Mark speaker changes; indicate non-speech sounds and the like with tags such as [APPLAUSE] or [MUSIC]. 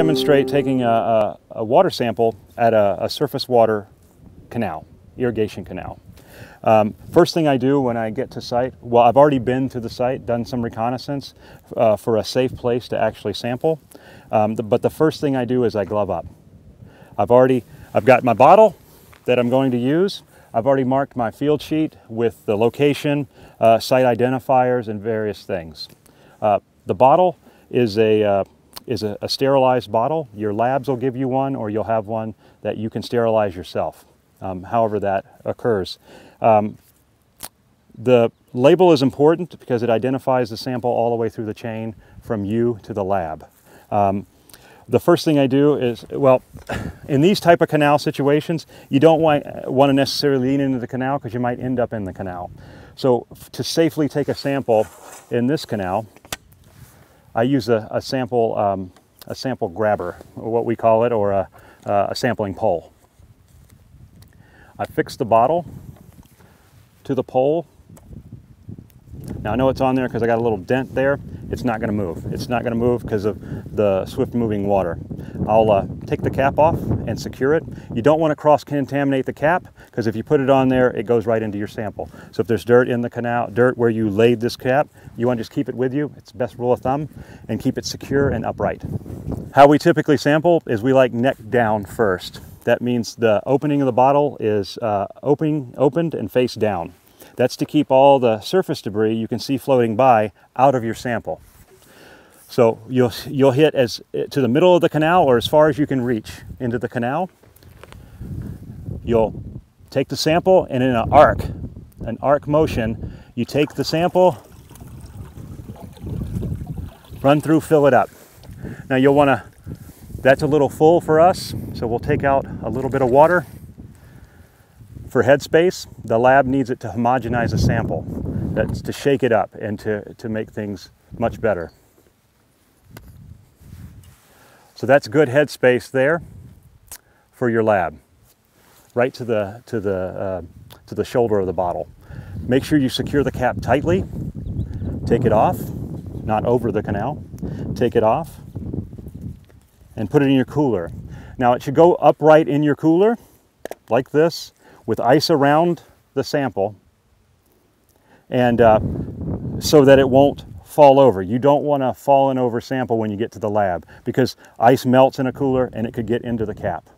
Speaker 1: demonstrate taking a, a, a water sample at a, a, surface water canal, irrigation canal. Um, first thing I do when I get to site, well, I've already been to the site, done some reconnaissance uh, for a safe place to actually sample. Um, the, but the first thing I do is I glove up. I've already, I've got my bottle that I'm going to use. I've already marked my field sheet with the location, uh, site identifiers, and various things. Uh, the bottle is a uh, is a, a, sterilized bottle. Your labs will give you one or you'll have one that you can sterilize yourself, um, however that occurs. Um, the label is important because it identifies the sample all the way through the chain from you to the lab. Um, the first thing I do is, well, [LAUGHS] in these type of canal situations, you don't want, want to necessarily lean into the canal because you might end up in the canal. So to safely take a sample in this canal, I use a, a sample um, a sample grabber, what we call it, or a, a sampling pole. I fix the bottle to the pole. Now I know it's on there because I got a little dent there. It's not going to move. It's not going to move because of the swift moving water. I'll uh, take the cap off and secure it. You don't want to cross contaminate the cap because if you put it on there, it goes right into your sample. So if there's dirt in the canal, dirt where you laid this cap, you want to just keep it with you. It's best rule of thumb and keep it secure and upright. How we typically sample is we like neck down first. That means the opening of the bottle is uh, opening, opened and face down. That's to keep all the surface debris you can see floating by out of your sample. So you'll, you'll hit as to the middle of the canal or as far as you can reach into the canal. You'll take the sample and in an arc, an arc motion, you take the sample, run through, fill it up. Now you'll want to, that's a little full for us, so we'll take out a little bit of water. For headspace, the lab needs it to homogenize a sample, that's to shake it up and to, to make things much better. So that's good headspace there for your lab, right to the, to the, uh, to the shoulder of the bottle. Make sure you secure the cap tightly. Take it off, not over the canal. Take it off and put it in your cooler. Now it should go upright in your cooler like this with ice around the sample and uh, so that it won't fall over. You don't want to fall in over sample when you get to the lab because ice melts in a cooler and it could get into the cap.